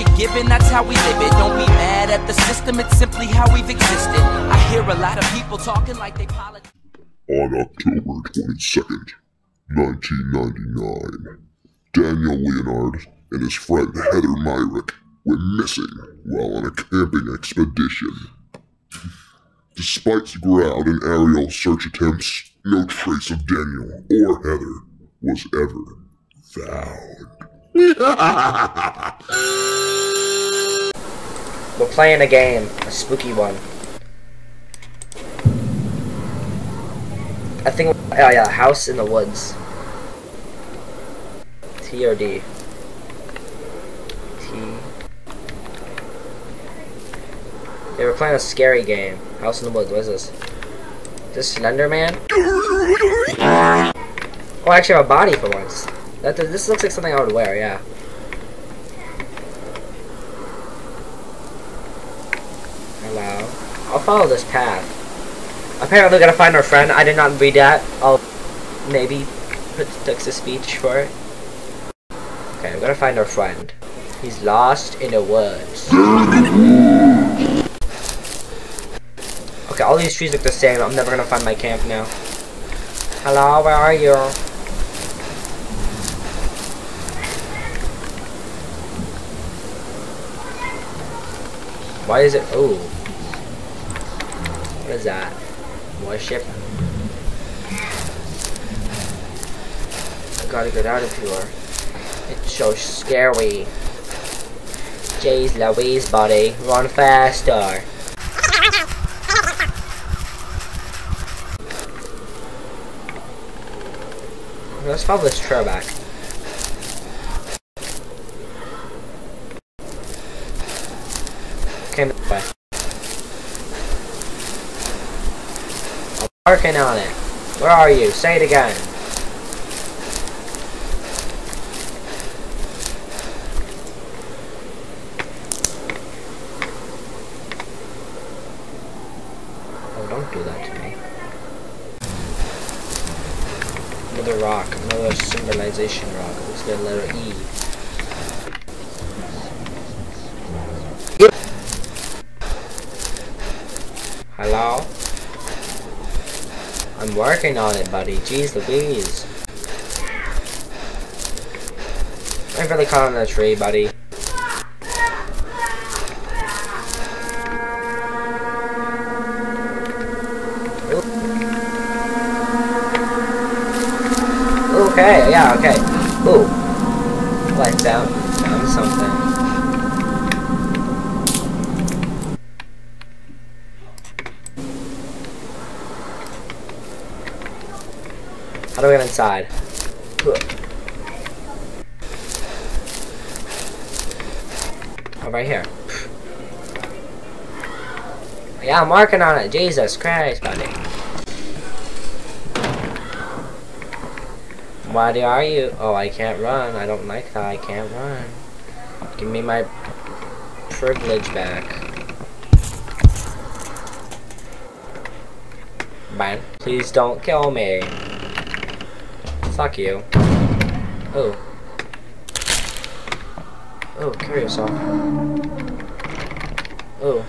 shit given, that's how we live it. Don't be mad at the system, it's simply how we've existed. I hear a lot of people talking like they. On October 22nd, 1999, Daniel Leonard and his friend Heather Myrick went missing while on a camping expedition. Despite ground and aerial search attempts, no trace of Daniel or Heather was ever found. We're playing a game, a spooky one. I think, oh yeah, House in the Woods. T or D? T. Yeah, we're playing a scary game. House in the Woods, what is this? This Slender Man? Oh, I actually have a body for once. That this looks like something I would wear, yeah. Hello. I'll follow this path. Apparently we're gonna find our friend. I did not read that. I'll maybe put text to speech for it. Okay, we're gonna find our friend. He's lost in the woods. Okay, all these trees look the same. I'm never gonna find my camp now. Hello, where are you? Why is it? Oh. What is that? Warship? I gotta get out of here. It's so scary. Jeez Louise, buddy. Run faster. Let's follow this trail back. Came this way. I'm working on it. Where are you? Say it again. Oh, don't do that to me. Another rock, another symbolization rock. It looks like a letter E. Hello? I'm working on it, buddy. Jeez Louise. I'm really caught on a tree, buddy. Okay, yeah, okay. Ooh. Like that. Found something. How do we get inside? Oh, right here. Yeah, I'm working on it. Jesus Christ, buddy. Why are you? Oh, I can't run. I don't like that. I can't run. Give me my privilege back. Man, please don't kill me. Fuck you. Oh. Oh, kill yourself. Oh.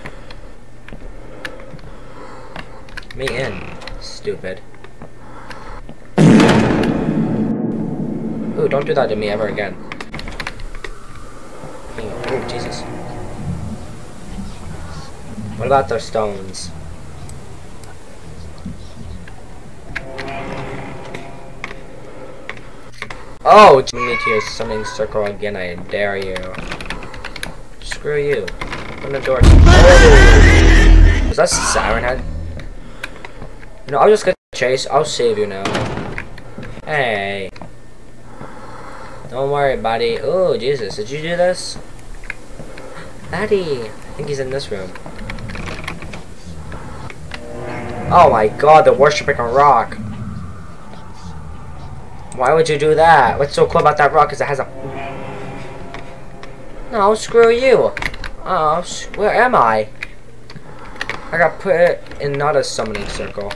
Me in. Stupid. Oh, don't do that to me ever again. Oh, Jesus. What about those stones? Oh, me to your summoning circle again, I dare you. Screw you. Open the door. Oh! Was that Siren Head? No, I'll just get chase. I'll save you now. Hey. Don't worry, buddy. Oh, Jesus. Did you do this? Buddy. I think he's in this room. Oh my god, they're worshipping a rock. Why would you do that? What's so cool about that rock is it has a... No, screw you. Oh, where am I? I got put in not a summoning circle.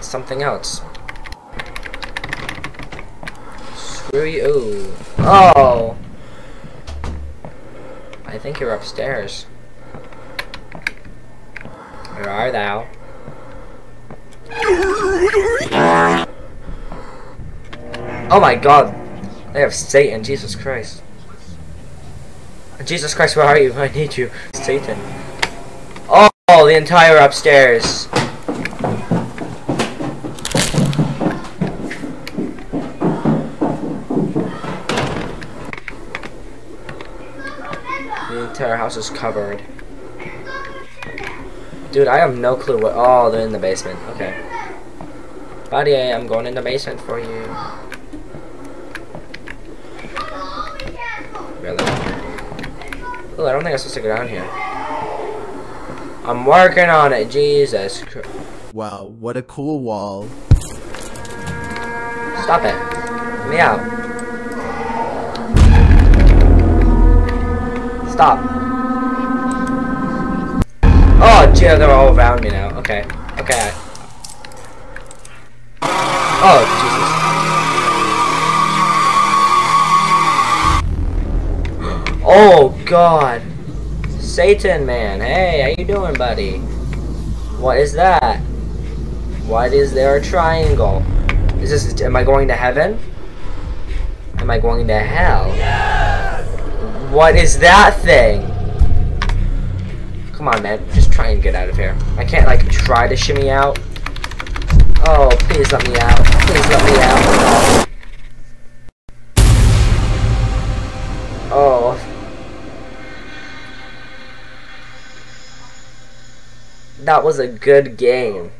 Something else. Screw you. Oh. I think you're upstairs. Where are thou? Oh my god! They have Satan, Jesus Christ. Jesus Christ, where are you? I need you. Satan. Oh, the entire upstairs. The entire house is covered. Dude, I have no clue what. Oh, they're in the basement. Okay. Buddy, I'm going in the basement for you. Really? Oh, I don't think I'm supposed to go down here. I'm working on it, Jesus Christ. Wow, what a cool wall. Stop it. Let me out. Stop. Oh, gee, they're all around me now. Okay. Okay. Oh, Jesus. Oh, God. Satan, man. Hey, how you doing, buddy? What is that? What is there a triangle? Is this, am I going to heaven? Am I going to hell? What is that thing? Come on, man. Just try and get out of here. I can't, like, try to shimmy out. Oh, please let me out. Please let me out. That was a good game.